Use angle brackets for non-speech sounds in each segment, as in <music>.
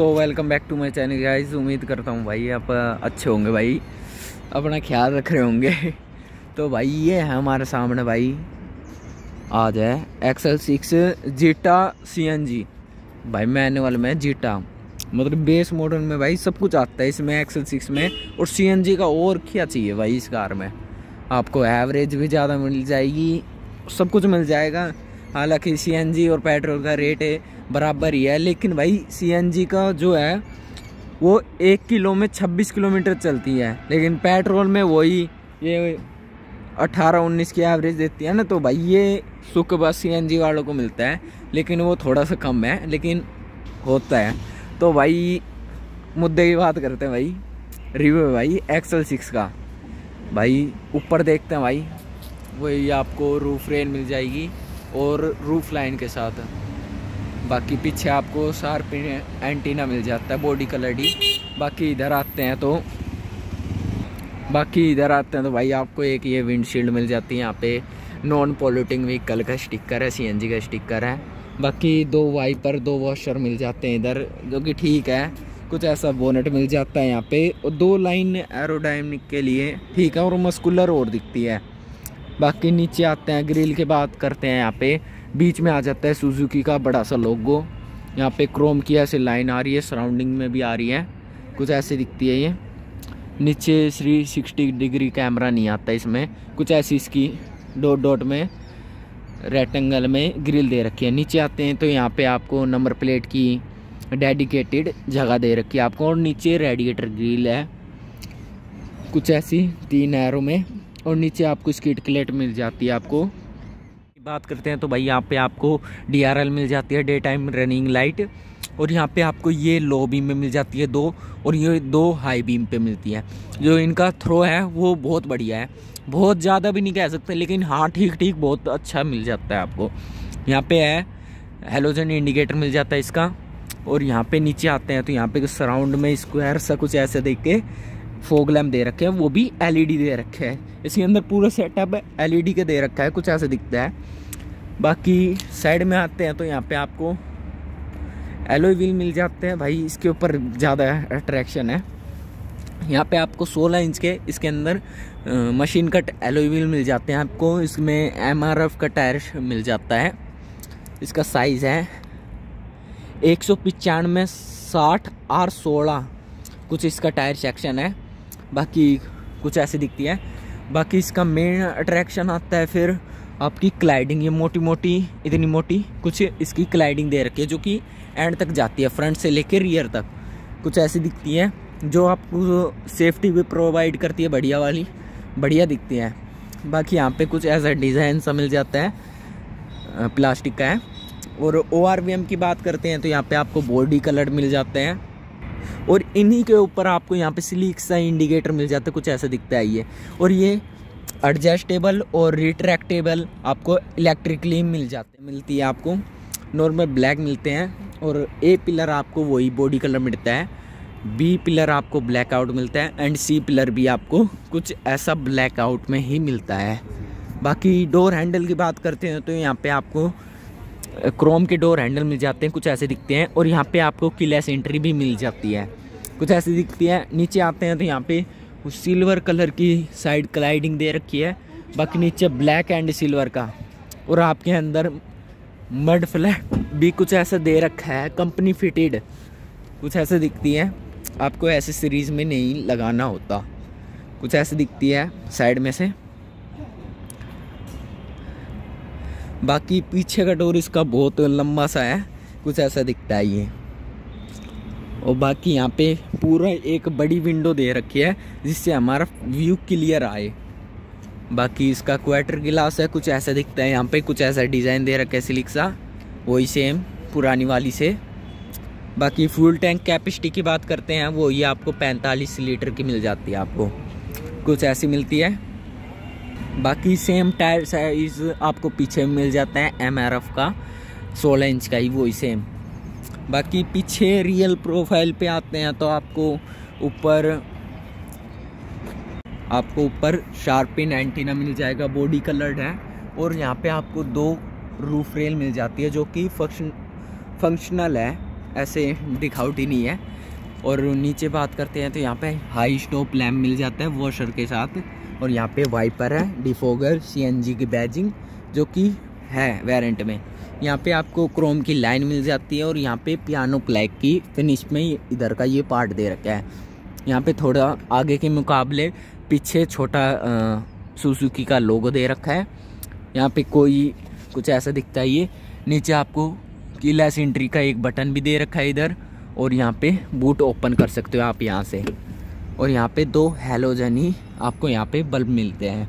So welcome back to my channel guys उम्मीद करता हूँ भाई आप अच्छे होंगे भाई। अपना ख्याल रख रहे होंगे। <laughs> तो भाई, ये है हमारे सामने भाई। आज है XL six Zeta C N G भाई मैनुअल में जीटा मतलब बेस मॉडल में भाई सब कुछ आता है इसमें एक्सएल सिक्स में। और सी एन जी का और क्या चाहिए भाई इस कार में? आपको एवरेज भी ज़्यादा मिल जाएगी, सब कुछ मिल जाएगा। हालाँकि सी एन जी और पेट्रोल का रेट है बराबर ही है। लेकिन भाई सीएनजी का जो है, वो एक किलो में 26 किलोमीटर चलती है। लेकिन पेट्रोल में वही ये 18-19 की एवरेज देती है ना तो भाई ये सुख बस सी एन जी वालों को मिलता है। लेकिन वो थोड़ा सा कम है, लेकिन होता है। तो भाई, मुद्दे की बात करते हैं भाई। रिव्यू भाई एक्सल सिक्स का। भाई, ऊपर देखते हैं भाई। वही आपको रूफ रेन मिल जाएगी और रूफ लाइन के साथ। बाकी पीछे आपको शार्प एंटीना मिल जाता है बॉडी कलर ही बाकी इधर आते हैं तो बाकी इधर आते हैं तो भाई आपको एक ये विंडशील्ड मिल जाती है यहाँ पे। नॉन पोल्यूटिंग व्हीकल का स्टिकर है सीएनजी का स्टिकर है। बाकी दो वाइपर दो वॉशर मिल जाते हैं इधर, जो कि ठीक है। कुछ ऐसा बोनेट मिल जाता है यहाँ पे। और दो लाइन एरोडाइनिक के लिए ठीक है, और मस्कुलर और दिखती है। बाकी नीचे आते हैं ग्रिल के बात करते हैं यहाँ पे। बीच में आ जाता है सुजुकी का बड़ा सा लोगो यहाँ पे क्रोम की ऐसे लाइन आ रही है सराउंडिंग में भी आ रही है। कुछ ऐसे दिखती है ये। नीचे थ्री सिक्सटी डिग्री कैमरा नहीं आता इसमें। कुछ ऐसी इसकी डॉट डॉट में रेक्टेंगल में ग्रिल दे रखी है। नीचे आते हैं तो यहाँ पे आपको नंबर प्लेट की डेडिकेटेड जगह दे रखी है आपको। और नीचे रेडिएटर ग्रिल है। कुछ ऐसी तीन एरो में। और नीचे आपको इसकी क्लेट मिल जाती है आपको। बात करते हैं तो भाई यहाँ पे आपको डीआरएल मिल जाती है डे टाइम रनिंग लाइट और यहाँ पे आपको ये लो बीम में मिल जाती है दो, और ये दो हाई बीम पे मिलती है। जो इनका थ्रो है, वो बहुत बढ़िया है। बहुत ज़्यादा भी नहीं कह सकते, लेकिन हाँ ठीक ठीक बहुत अच्छा मिल जाता है आपको। यहाँ पे है हेलोजन इंडिकेटर मिल जाता है इसका, और यहाँ पे नीचे आते हैं तो यहाँ पे सराउंड में स्क्वायर सा कुछ ऐसे देख के फोग लैम्प दे रखे हैं, वो भी एलईडी दे रखे हैं। इसके अंदर पूरा सेटअप एलईडी के दे रखा है, कुछ ऐसे दिखता है। बाकी साइड में आते हैं तो यहाँ पे आपको एलोई व्हील मिल जाते हैं। भाई, इसके ऊपर ज़्यादा अट्रैक्शन है। यहाँ पे आपको 16 इंच के इसके अंदर मशीन कट एलोई व्हील मिल जाते हैं आपको। इसमें एमआरएफ का टायर मिल जाता है। इसका साइज़ है एक सौ पचानवे साठ आर सोलह। कुछ इसका टायर सेक्शन है। बाकी कुछ ऐसे दिखती है। बाकी इसका मेन अट्रैक्शन आता है फिर आपकी क्लाइडिंग ये मोटी मोटी, इतनी मोटी, कुछ इसकी क्लाइडिंग दे रखी है जो कि एंड तक जाती है फ्रंट से लेकर रियर तक। कुछ ऐसी दिखती है जो आपको सेफ्टी भी प्रोवाइड करती है, बढ़िया वाली, बढ़िया दिखती है। बाकी यहाँ पे कुछ ऐसा डिज़ाइन सा मिल जाता है प्लास्टिक का है। और ओआरवीएम की बात करते हैं तो यहाँ पे आपको बॉडी कलर मिल जाते हैं। और इन्हीं के ऊपर आपको यहाँ पे स्लीक सा इंडिकेटर मिल जाता है, कुछ ऐसा दिखता है ये। और ये एडजस्टेबल और रिट्रैक्टेबल आपको इलेक्ट्रिकली मिल जाते मिलती है आपको। नॉर्मल ब्लैक मिलते हैं और ए पिलर आपको वही बॉडी कलर मिलता है। बी पिलर आपको ब्लैक आउट मिलता है एंड सी पिलर भी आपको कुछ ऐसा ब्लैक आउट में ही मिलता है। बाकी डोर हैंडल की बात करते हैं तो यहाँ पे आपको क्रोम के डोर हैंडल मिल जाते हैं, कुछ ऐसे दिखते हैं, और यहाँ पे आपको किलेस एंट्री भी मिल जाती है। कुछ ऐसी दिखती है, नीचे आते हैं तो यहाँ पे सिल्वर कलर की साइड क्लाइडिंग दे रखी है, बाकी नीचे ब्लैक एंड सिल्वर का। और आपके अंदर मड फ्लैट भी कुछ ऐसा दे रखा है, कंपनी फिटेड। कुछ ऐसे दिखती है, आपको ऐसे सीरीज़ में नहीं लगाना होता। कुछ ऐसे दिखती है साइड में से। बाकी पीछे का डोर इसका बहुत लंबा सा है, कुछ ऐसा दिखता है ये। और बाकी यहाँ पे पूरा एक बड़ी विंडो दे रखी है, जिससे हमारा व्यू क्लियर आए। बाकी इसका क्वार्टर गिलास है, कुछ ऐसा दिखता है यहाँ पे, कुछ ऐसा डिज़ाइन दे रखा है सिलिक सा। वही सेम पुरानी वाली से। बाकी फ्यूल टैंक कैपेसिटी की बात करते हैं, वो ये आपको 45 लीटर की मिल जाती है आपको। कुछ ऐसी मिलती है। बाकी सेम टायर साइज़ आपको पीछे मिल जाता है एम का 16 इंच का ही, वही सेम बाकी पीछे रियल प्रोफ़ाइल पे आते हैं तो आपको ऊपर आपको ऊपर शार्पिन एंटीना मिल जाएगा बॉडी कलर्ड है. और यहाँ पे आपको दो रूफ रेल मिल जाती है जो कि फ़ंक्शन फंक्शनल है, ऐसे दिखावटी नहीं है. और नीचे बात करते हैं तो यहाँ पे हाई स्टॉप लैम्प मिल जाता है वॉशर के साथ. और यहाँ पे वाइपर है डिफोगर सीएनजी की बैजिंग जो कि है वेरेंट में। यहाँ पे आपको क्रोम की लाइन मिल जाती है और यहाँ पे पियानो प्लैक की फिनिश में इधर का ये पार्ट दे रखा है। यहाँ पे थोड़ा आगे के मुकाबले पीछे छोटा सुजुकी का लोगो दे रखा है। यहाँ पे कोई कुछ ऐसा दिखता है ये नीचे आपको कीलेस एंट्री का एक बटन भी दे रखा है इधर और यहाँ पे बूट ओपन कर सकते हो आप यहाँ से। और यहाँ पे दो हेलोजन आपको यहाँ पे बल्ब मिलते हैं।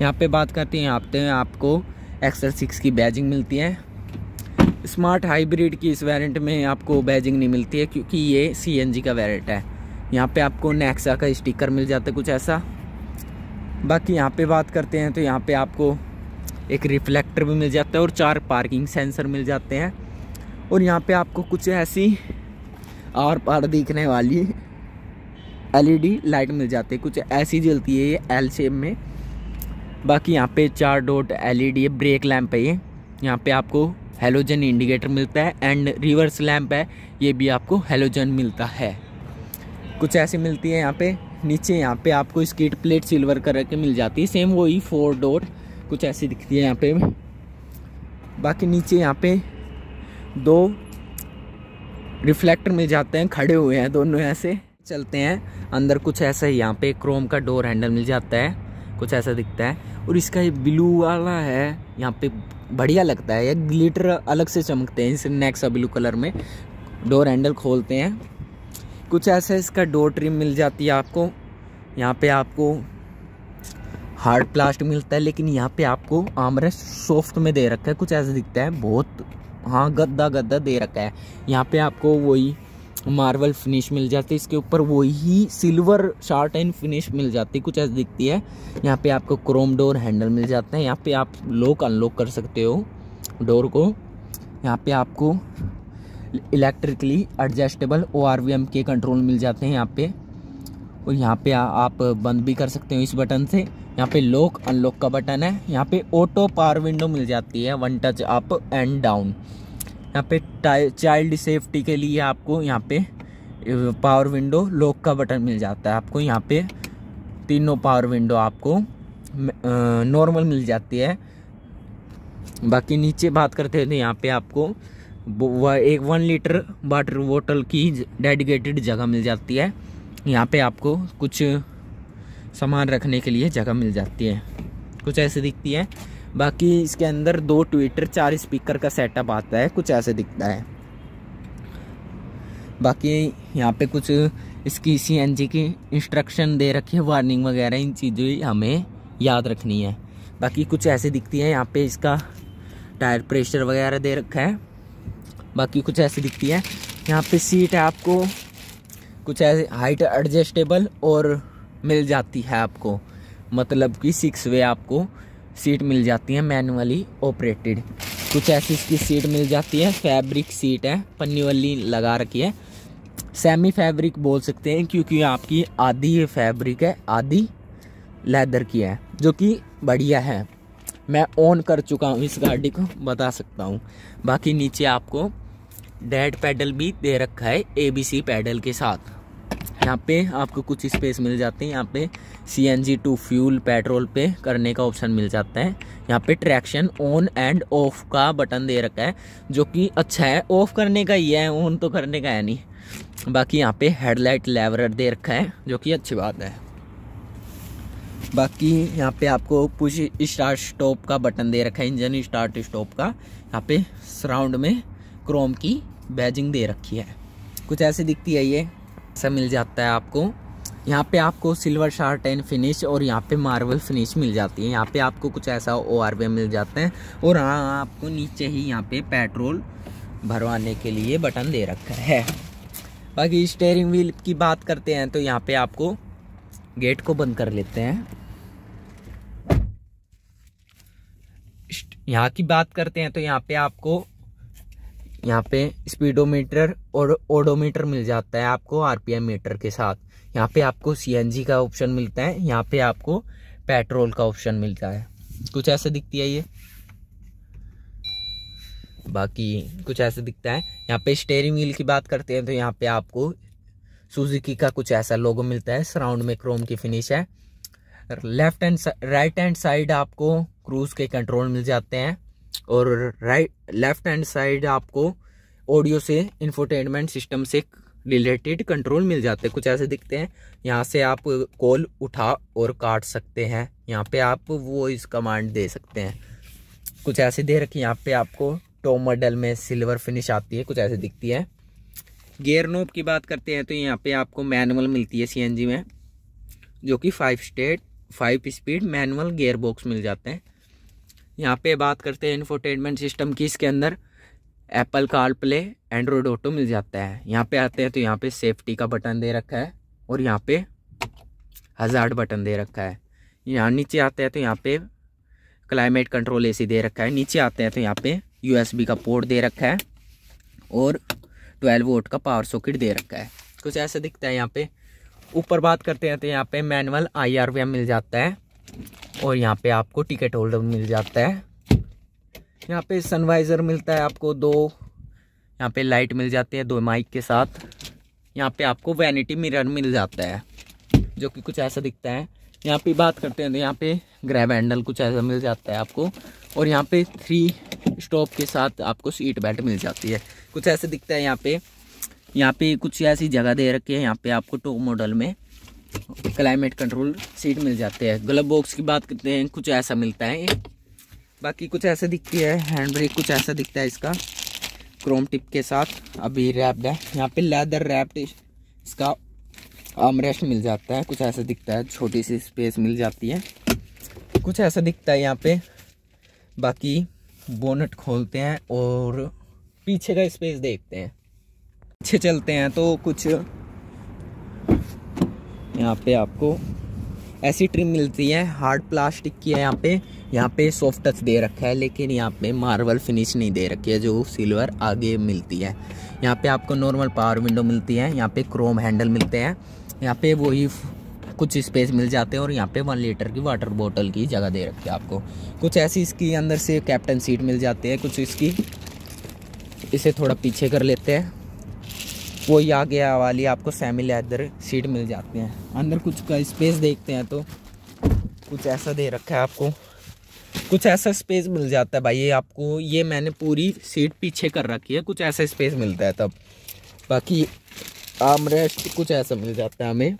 यहाँ पे बात करते हैं यहाँ पे आपको एक्सर सिक्स की बैजिंग मिलती है। स्मार्ट हाइब्रिड की इस वेरिएंट में आपको बैजिंग नहीं मिलती है, क्योंकि ये सीएनजी का वेरिएंट है। यहाँ पे आपको नेक्सा का स्टिकर मिल जाता है कुछ ऐसा। बाकी यहाँ पे बात करते हैं तो यहाँ पे आपको एक रिफ्लेक्टर भी मिल जाता है और चार पार्किंग सेंसर मिल जाते हैं। और यहाँ पे आपको कुछ ऐसी और पार दिखने वाली एलईडी लाइट मिल जाती है, कुछ ऐसी जलती है ये एल शेप में। बाकी यहाँ पे चार डॉट एलईडी है ब्रेक लैंप है ये। यहाँ पे आपको हेलोजन इंडिकेटर मिलता है एंड रिवर्स लैंप है, ये भी आपको हेलोजन मिलता है। कुछ ऐसी मिलती है यहाँ पे, नीचे यहाँ पे आपको स्कीट प्लेट सिल्वर कलर के मिल जाती है सेम वही फोर डोर कुछ ऐसी दिखती है यहाँ पे। बाकी नीचे यहाँ पे दो रिफ्लेक्टर मिल जाते हैं, खड़े हुए हैं दोनों ऐसे। चलते हैं। अंदर कुछ ऐसा ही, यहाँ पे क्रोम का डोर हैंडल मिल जाता है। कुछ ऐसा दिखता है। और इसका ये ब्लू वाला है, यहाँ पे बढ़िया लगता है। ये ग्लिटर अलग से चमकते हैं, इस नेक्सा ब्लू कलर में। डोर हैंडल खोलते हैं। कुछ ऐसा इसका डोर ट्रिम मिल जाती है आपको। यहाँ पे आपको हार्ड प्लास्ट मिलता है, लेकिन यहाँ पे आपको आमरेस्ट सॉफ्ट में दे रखा है। कुछ ऐसा दिखता है, बहुत हाँ गद्दा गद्दा दे रखा है। यहाँ पे आपको वही मार्बल फिनिश मिल जाती है। इसके ऊपर वही सिल्वर शार्ट एंड फिनिश मिल जाती है कुछ ऐसी दिखती है। यहाँ पे आपको क्रोम डोर हैंडल मिल जाता है। यहाँ पे आप लॉक अनलॉक कर सकते हो डोर को। यहाँ पे आपको इलेक्ट्रिकली एडजस्टेबल ओआरवीएम के कंट्रोल मिल जाते हैं यहाँ पे। और यहाँ पे आ, आप बंद भी कर सकते हो इस बटन से। यहाँ पे लॉक अनलॉक का बटन है। यहाँ पे ऑटो पावर विंडो मिल जाती है one touch up and down यहाँ पे चाइल्ड सेफ्टी के लिए आपको यहाँ पे पावर विंडो लॉक का बटन मिल जाता है आपको। यहाँ पे तीनों पावर विंडो आपको नॉर्मल मिल जाती है। बाकी नीचे बात करते हैं तो यहाँ पे आपको एक वन लीटर वाटर बोतल की डेडिकेटेड जगह मिल जाती है। यहाँ पे आपको कुछ सामान रखने के लिए जगह मिल जाती है। कुछ ऐसे दिखती है। बाकी इसके अंदर दो ट्विटर, चार स्पीकर का सेटअप आता है, कुछ ऐसे दिखता है। बाकी यहाँ पे कुछ इसकी सी एन जी की इंस्ट्रक्शन दे रखी है वार्निंग वगैरह, इन चीज़ें हमें याद रखनी है। बाकी कुछ ऐसे दिखती है, यहाँ पे इसका टायर प्रेशर वगैरह दे रखा है। बाकी कुछ ऐसे दिखती है। यहाँ पे सीट है आपको, कुछ ऐसे हाइट एडजस्टेबल और मिल जाती है आपको। मतलब कि सिक्स वे आपको सीट मिल जाती है मैनुअली ऑपरेटेड। कुछ ऐसी इसकी सीट मिल जाती है, फैब्रिक सीट है, पन्नी वाली लगा रखी है। सेमी फैब्रिक बोल सकते हैं क्योंकि आपकी आधी ये फैब्रिक है, आधी लेदर की है, जो कि बढ़िया है। मैं ऑन कर चुका हूँ इस गाड़ी को, बता सकता हूँ। बाकी नीचे आपको डेड पैडल भी दे रखा है एबीसी पैडल के साथ। यहाँ पे आपको कुछ स्पेस मिल जाते हैं। यहाँ पे C N G to fuel petrol पे करने का ऑप्शन मिल जाता है। यहाँ पे ट्रैक्शन ऑन एंड ऑफ़ का बटन दे रखा है, जो कि अच्छा है। ऑफ़ करने का ही है ऑन तो करने का है नहीं। बाकी यहाँ पे हेडलाइट लेवर दे रखा है, जो कि अच्छी बात है। बाकी यहाँ पे आपको पुश स्टार्ट स्टॉप का बटन दे रखा है इंजन स्टार्ट स्टॉप का। यहाँ पे सराउंड में क्रोम की बैजिंग दे रखी है। कुछ ऐसे दिखती है ये। ऐसा मिल जाता है आपको। यहाँ पे आपको सिल्वर शार्ट एंड फिनिश और यहाँ पे मार्बल फिनिश मिल जाती है। यहाँ पे आपको कुछ ऐसा ओ आर मिल जाते हैं और हाँ आपको नीचे ही यहाँ पे पेट्रोल भरवाने के लिए बटन दे रखा है। बाकी स्टेयरिंग व्हील की बात करते हैं तो यहाँ पे आपको गेट को बंद कर लेते हैं। यहाँ की बात करते हैं तो यहाँ पे आपको यहाँ पे स्पीडोमीटर और ओडोमीटर मिल जाता है आपको आरपीएम मीटर के साथ। यहाँ पे आपको सीएनजी का ऑप्शन मिलता है, यहाँ पे आपको पेट्रोल का ऑप्शन मिलता है। कुछ ऐसे दिखती है ये? बाकी कुछ ऐसा दिखता है। यहाँ पे स्टेयरिंग व्हील की बात करते हैं तो यहाँ पे आपको सुजुकी का कुछ ऐसा लोगो मिलता है। सराउंड में क्रोम की फिनिश है। Left and right hand side आपको क्रूज के कंट्रोल मिल जाते हैं। और राइट लेफ़्ट हैंड साइड आपको ऑडियो से इंफोटेनमेंट सिस्टम से रिलेटेड कंट्रोल मिल जाते हैं। कुछ ऐसे दिखते हैं। यहाँ से आप कॉल उठा और काट सकते हैं। यहाँ पे आप वो इस कमांड दे सकते हैं। कुछ ऐसे दे रखी यहाँ पे आपको टॉप मॉडल में सिल्वर फिनिश आती है। कुछ ऐसे दिखती है। गियर नोब की बात करते हैं तो यहाँ पे आपको मैनुअल मिलती है सीएनजी में, जो कि five state five speed manual gear box मिल जाते हैं। यहाँ पे बात करते हैं इन्फोटेनमेंट सिस्टम की, इसके अंदर Apple car play Android auto मिल जाता है। यहाँ पे आते हैं तो यहाँ पे सेफ्टी का बटन दे रखा है और यहाँ पे हज़ार्ड बटन दे रखा है। यहाँ नीचे आते हैं तो यहाँ पे क्लाइमेट कंट्रोल एसी दे रखा है। नीचे आते हैं तो यहाँ पे यूएसबी का पोर्ट दे रखा है और ट्वेल्व वोट का पावर सॉकेट दे रखा है। कुछ ऐसा दिखता है यहाँ पे। ऊपर बात करते हैं तो यहाँ पे मैनुअल आई मिल जाता है। और यहाँ पे आपको टिकट होल्डर मिल जाता है। यहाँ पे सनवाइज़र मिलता है आपको दो, यहाँ पे लाइट मिल जाती है दो माइक के साथ। यहाँ पे आपको वैनिटी मिरर मिल जाता है, जो कि कुछ ऐसा दिखता है। यहाँ पे बात करते हैं तो यहाँ पे ग्रैब हैंडल कुछ ऐसा मिल जाता है आपको। और यहाँ पे थ्री स्टॉप के साथ आपको सीट बेल्ट मिल जाती है। कुछ ऐसे दिखता है यहाँ पे। यहाँ पे कुछ ऐसी जगह दे रखी है, यहाँ पे आपको टॉप मॉडल में। क्लाइमेट कंट्रोल सीट मिल जाते हैं। ग्लब बॉक्स की बात करते हैं, कुछ ऐसा मिलता है। बाकी कुछ ऐसा दिखती है हैंड ब्रेक कुछ ऐसा दिखता है इसका क्रोम टिप के साथ। अभी रैप्ड है। यहाँ पे लेदर रैप्ड इसका आमरेस्ट मिल जाता है। कुछ ऐसा दिखता है, छोटी सी स्पेस मिल जाती है। कुछ ऐसा दिखता है यहाँ पे। बाकी बोनट खोलते हैं और पीछे का स्पेस देखते हैं। पीछे चलते हैं तो कुछ यहाँ पे आपको ऐसी ट्रिम मिलती है हार्ड प्लास्टिक की है यहाँ पे। यहाँ पे सॉफ्ट टच दे रखा है, लेकिन यहाँ पे मार्बल फिनिश नहीं दे रखी है, जो सिल्वर आगे मिलती है। यहाँ पे आपको नॉर्मल पावर विंडो मिलती है, यहाँ पे क्रोम हैंडल मिलते हैं। यहाँ पे वही कुछ स्पेस मिल जाते हैं और यहाँ पे वन लीटर की वाटर बॉटल की जगह दे रखी है आपको। कुछ ऐसी इसकी अंदर से कैप्टन सीट मिल जाती है, कुछ इसकी। इसे थोड़ा पीछे कर लेते हैं। वही आगे वाली, आपको सेमी लेदर सीट मिल जाती हैं। अंदर कुछ का स्पेस देखते हैं तो कुछ ऐसा दे रखा है आपको। कुछ ऐसा स्पेस मिल जाता है भाई, ये आपको, ये मैंने पूरी सीट पीछे कर रखी है, कुछ ऐसा स्पेस मिलता है तब। बाकी आमरेस्ट कुछ ऐसा मिल जाता है हमें।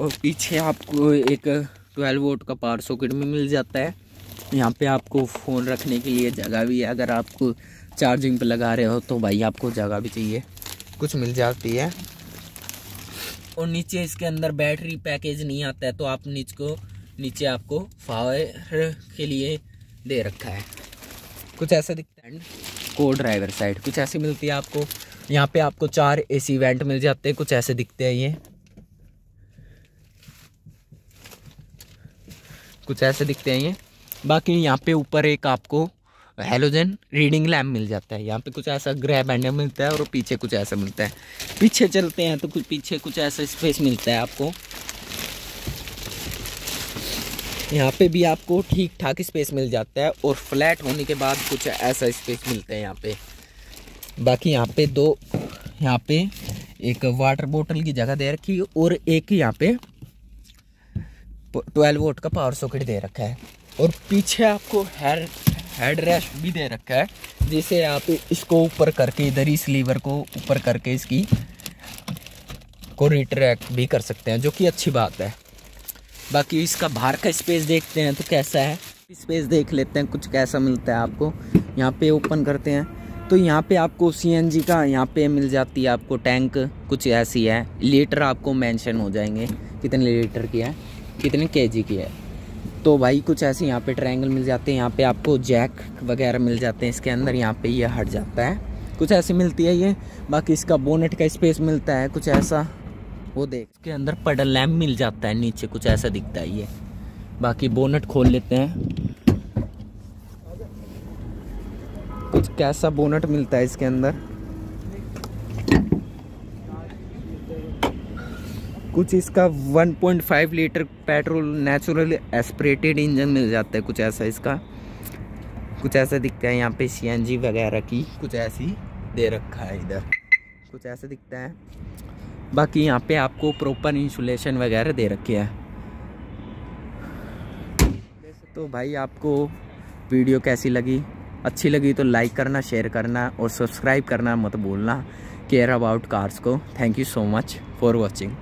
और पीछे आपको एक ट्वेल्व वोट का पावर सॉकेट में मिल जाता है। यहाँ पे आपको फ़ोन रखने के लिए जगह भी है। अगर आपको चार्जिंग पे लगा रहे हो तो भाई आपको जगह भी चाहिए। कुछ मिल जाती है। और नीचे इसके अंदर बैटरी पैकेज नहीं आता है तो आप नीचे को नीचे आपको फायर के लिए दे रखा है। कुछ ऐसा दिखता है। को ड्राइवर साइड कुछ ऐसी मिलती है आपको। यहाँ पे आपको चार एसी वेंट मिल जाते हैं कुछ ऐसे दिखते हैं ये। कुछ ऐसे दिखते हैं ये। बाकी यहाँ पे ऊपर एक आपको हेलोजन रीडिंग लैम्प मिल जाता है। यहाँ पे कुछ ऐसा ग्रह बैंडर मिलता है और पीछे कुछ ऐसा मिलता है। पीछे चलते हैं तो कुछ पीछे कुछ ऐसा स्पेस मिलता है आपको। यहाँ पे भी आपको ठीक ठाक स्पेस मिल जाता है और फ्लैट होने के बाद कुछ ऐसा स्पेस मिलता है यहाँ पे। बाकी यहाँ पे दो, यहाँ पे एक वाटर बोतल की जगह दे रखी है और एक यहाँ पे ट्वेल्व वोट का पावर सॉकेट दे रखा है। और पीछे आपको हेड हेड रेस्ट भी दे रखा है, जिसे आप इसको ऊपर करके, इधर इस लीवर को ऊपर करके इसकी को रिट्रैक्ट भी कर सकते हैं, जो कि अच्छी बात है। बाकी इसका बाहर का स्पेस देखते हैं तो कैसा है? स्पेस देख लेते हैं, कुछ कैसा मिलता है आपको। यहाँ पे ओपन करते हैं तो यहाँ पे आपको सीएनजी का यहाँ पे मिल जाती है आपको टैंक कुछ ऐसी है। लीटर आपको मेंशन हो जाएँगे, कितने लीटर की है? कितने केजी की है? तो भाई कुछ ऐसे यहाँ पे ट्रायंगल मिल जाते हैं, यहाँ पे आपको जैक वगैरह मिल जाते हैं इसके अंदर, यहाँ पे ये यह हट जाता है। कुछ ऐसी मिलती है ये, बाकी इसका बोनेट का स्पेस मिलता है, कुछ ऐसा। वो देख, इसके अंदर पडल लैम्प मिल जाता है नीचे, कुछ ऐसा दिखता है ये। बाकी बोनेट खोल लेते हैं। कुछ कैसा बोनेट मिलता है इसके अंदर? कुछ इसका 1.5 litre petrol natural aspirated engine मिल जाता है, कुछ ऐसा इसका। कुछ ऐसा दिखता है यहाँ पे सीएनजी वगैरह की, कुछ ऐसी दे रखा है इधर। कुछ ऐसा दिखता है। बाकी यहाँ पे आपको प्रॉपर इंसुलेशन वगैरह दे रखे है। तो भाई आपको वीडियो कैसी लगी? अच्छी लगी तो लाइक करना शेयर करना और सब्सक्राइब करना मत भूलना। केयर अबाउट कार्स को। Thank you so much for watching